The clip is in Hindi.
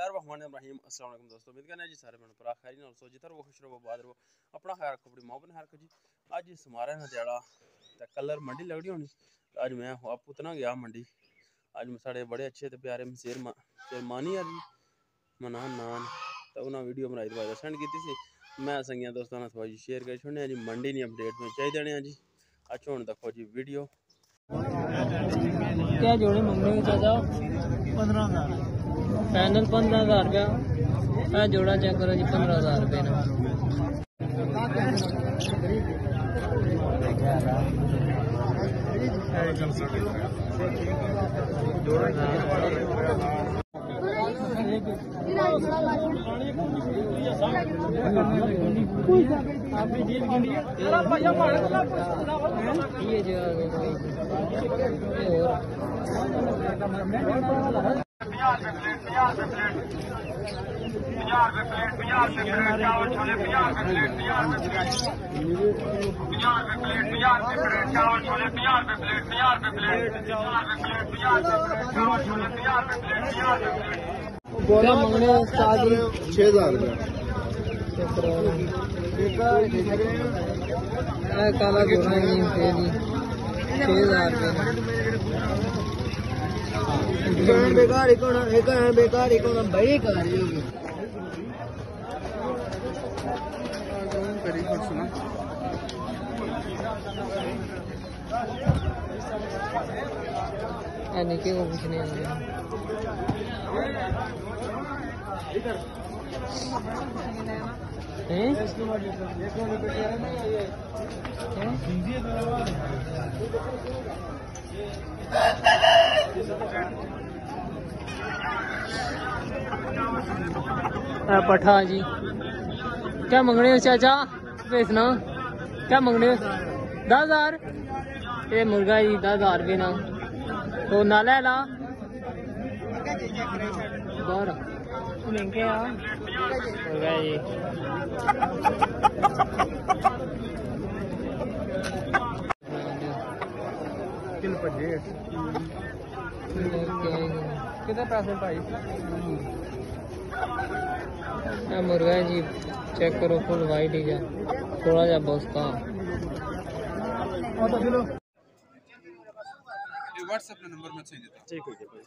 अस्सलाम वालेकुम दोस्तों। उम्मीद करने जी सारे भैन भरा खैरी नाल सो, जिधर वो खुश रहो बाद रहो। अपना ख्याल रखो बड़ी मोहब्बत है रखो जी। अज समारा ना ध्याड़ा ते कलर मंडी लगनी होनी अज मैं आप उतना गया मंडी। अज साढ़े बड़े अच्छे ते प्यारे मसेर शेरमानी आ जी मनान नान तो उन्हें वीडियो बनाई दवाई सेंड की सी। मैं संगिया दोस्तों ने थोड़ी शेयर कर छोड़ने जी, मंडी नहीं अपडेट में चाहिए देने जी। अच्छा हूँ देखो जी वीडियो। क्या जोड़े मंगने चाचा पंद्रह फाइनल पंद्रह हज़ार रुपया जोड़ा चेक करो जी पंद्रह हज़ार रुपये ये जगह बोला मंगने उस्ताद जी छह हज़ार ए काला जोड़ा ही पे जी छह हज़ार रुपये बेकार एक है बेकार एक बड़ी कार होगी नीचे को कुछ नहीं आ पठा जी। क्या मंगने हो चाचा? बेचना क्या मंगने हो? दस हज़ार। ये मुर्गा जी, दस हज़ार रुपये ना। तो ना ले बारह कितने पैसे भाई? मुर्गा है जी चेक करो फुल वाइट ही है। थोड़ा जा बस्ता व्हाट्सएप नंबर में चाहिए ठीक हो गया